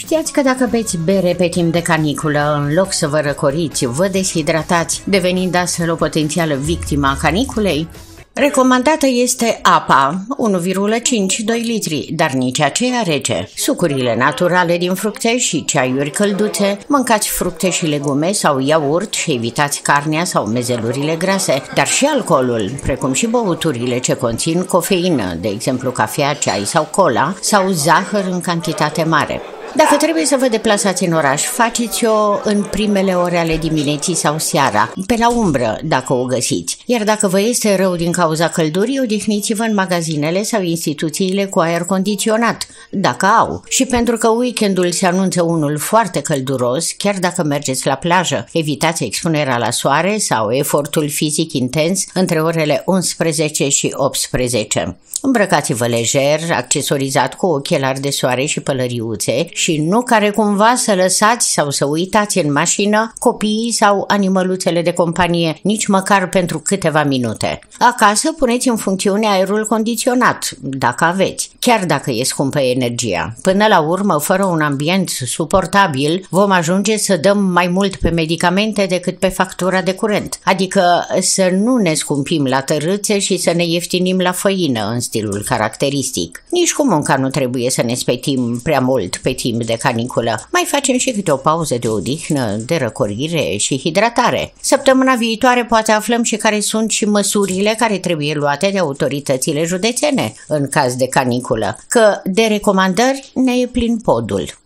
Știați că dacă beți bere pe timp de caniculă, în loc să vă răcoriți, vă deshidratați, devenind astfel o potențială victimă a caniculei? Recomandată este apa, 1,5-2 litri, dar nici aceea rece. Sucurile naturale din fructe și ceaiuri călduțe, mâncați fructe și legume sau iaurt și evitați carnea sau mezelurile grase, dar și alcoolul, precum și băuturile ce conțin cofeină, de exemplu cafea, ceai sau cola, sau zahăr în cantitate mare. Dacă trebuie să vă deplasați în oraș, faceți-o în primele ore ale dimineții sau seara, pe la umbră, dacă o găsiți. Iar dacă vă este rău din cauza căldurii, odihniți-vă în magazinele sau instituțiile cu aer condiționat, dacă au. Și pentru că weekendul se anunță unul foarte călduros, chiar dacă mergeți la plajă, evitați expunerea la soare sau efortul fizic intens între orele 11 și 18. Îmbrăcați-vă lejer, accesorizat cu ochelari de soare și pălăriuțe și nu care cumva să lăsați sau să uitați în mașină copiii sau animăluțele de companie, nici măcar pentru câteva minute. Acasă puneți în funcțiune aerul condiționat, dacă aveți, chiar dacă e scumpă energia. Până la urmă, fără un ambient suportabil, vom ajunge să dăm mai mult pe medicamente decât pe factura de curent. Adică să nu ne scumpim la tărâțe și să ne ieftinim la făină în stilul caracteristic. Nici cu munca nu trebuie să ne spetim prea mult pe timp de caniculă. Mai facem și câte o pauză de odihnă, de răcorire și hidratare. Săptămâna viitoare poate aflăm și care sunt și măsurile care trebuie luate de autoritățile județene în caz de caniculă, că de recomandări ne e plin podul.